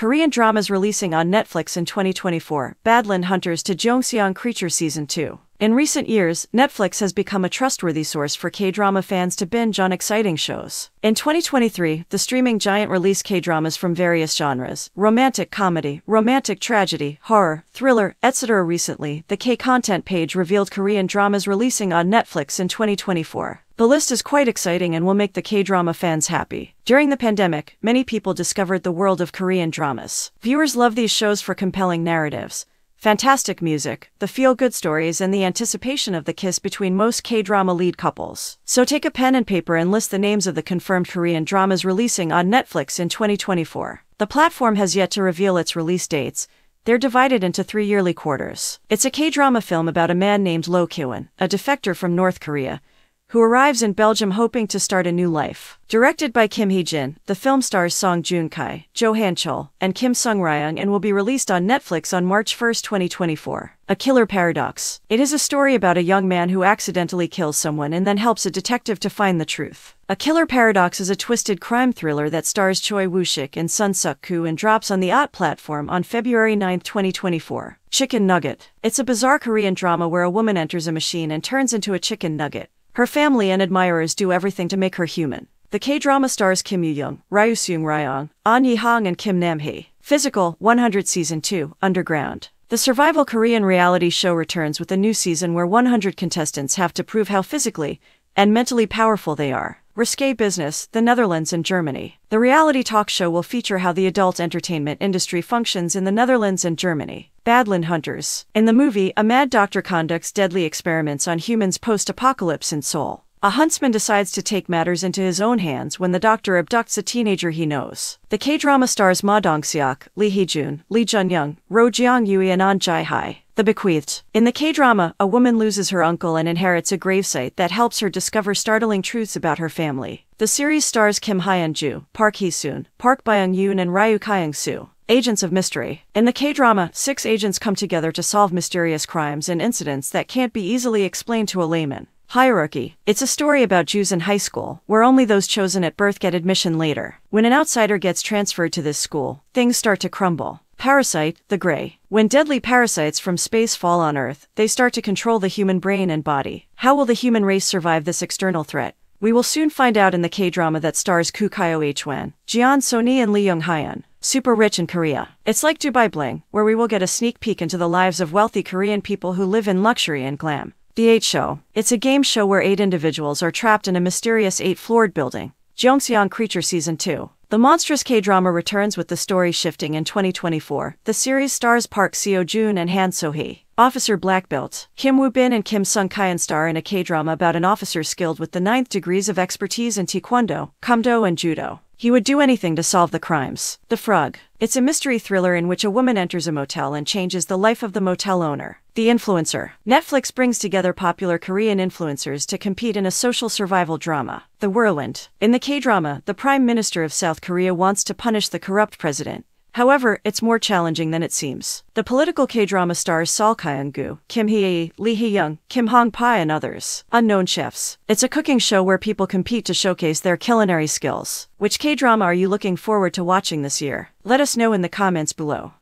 Korean dramas releasing on Netflix in 2024 Badland Hunters to Gyeongseong Creature Season 2. In recent years, Netflix has become a trustworthy source for K drama fans to binge on exciting shows. In 2023, the streaming giant released K dramas from various genres romantic comedy, romantic tragedy, horror, thriller, etc. Recently, the K content page revealed Korean dramas releasing on Netflix in 2024. The list is quite exciting and will make the K drama fans happy. During the pandemic, many people discovered the world of Korean dramas. Viewers love these shows for compelling narratives fantastic music, the feel good stories, and the anticipation of the kiss between most K drama lead couples. So take a pen and paper and list the names of the confirmed Korean dramas releasing on Netflix in 2024. The platform has yet to reveal its release dates. They're divided into three yearly quarters. It's a K drama film about a man named Loh Kiwan, a defector from North Korea, who arrives in Belgium hoping to start a new life. Directed by Kim Hee-jin, the film stars Song Joong-ki, Jo Han-chul, and Kim Sung-ryung and will be released on Netflix on March 1, 2024. A Killer Paradox. It is a story about a young man who accidentally kills someone and then helps a detective to find the truth. A Killer Paradox is a twisted crime thriller that stars Choi Woo-shik and Son Suk-ku and drops on the OTT platform on February 9, 2024. Chicken Nugget. It's a bizarre Korean drama where a woman enters a machine and turns into a chicken nugget. Her family and admirers do everything to make her human. The K-drama stars Kim Yoo-young, Ryu Seung-ryong, An Yi-hong and Kim Nam-hee. Physical, 100 Season 2, Underground. The survival Korean reality show returns with a new season where 100 contestants have to prove how physically and mentally powerful they are. Risque Business, the Netherlands and Germany. The reality talk show will feature how the adult entertainment industry functions in the Netherlands and Germany. Badland Hunters. In the movie, a mad doctor conducts deadly experiments on humans post apocalypse in Seoul. A huntsman decides to take matters into his own hands when the doctor abducts a teenager he knows. The K-drama stars Ma Dong-seok, Lee Hee-jun, Lee Jun-young, Roh Jeong-eui and An Jae-hai. The Bequeathed. In the K-drama, a woman loses her uncle and inherits a gravesite that helps her discover startling truths about her family. The series stars Kim Hyun-ju, Park Hee-soon, Park Byung-yoon and Ryu Kyung-soo. Agents of Mystery. In the K-drama, six agents come together to solve mysterious crimes and incidents that can't be easily explained to a layman. Hierarchy. It's a story about Jooshin high school, where only those chosen at birth get admission later. When an outsider gets transferred to this school, things start to crumble. Parasyte, the Grey. When deadly parasites from space fall on Earth, they start to control the human brain and body. How will the human race survive this external threat? We will soon find out in the K-drama that stars Koo Kyo Hwan, Jeon Soni and Lee Young Hyun. Super rich in Korea. It's like Dubai Bling, where we will get a sneak peek into the lives of wealthy Korean people who live in luxury and glam. The 8 Show. It's a game show where eight individuals are trapped in a mysterious eight-floored building. Gyeongseong Creature Season 2. The monstrous K-drama returns with the story shifting in 2024. The series stars Park Seo-joon and Han So-hee. Officer Black Belt. Kim Woo-bin and Kim Sung-kyun star in a K-drama about an officer skilled with the ninth degrees of expertise in Taekwondo, Kumdo and Judo. He would do anything to solve the crimes. The Frog. It's a mystery thriller in which a woman enters a motel and changes the life of the motel owner. The Influencer. Netflix brings together popular Korean influencers to compete in a social survival drama. The Whirlwind. In the K-drama, the Prime Minister of South Korea wants to punish the corrupt president. However, it's more challenging than it seems. The political K-drama stars Sol Kyung-gu, Kim Hee, Lee Hee-young, Kim Hong-pai and others. Unknown Chefs. It's a cooking show where people compete to showcase their culinary skills. Which K-drama are you looking forward to watching this year? Let us know in the comments below.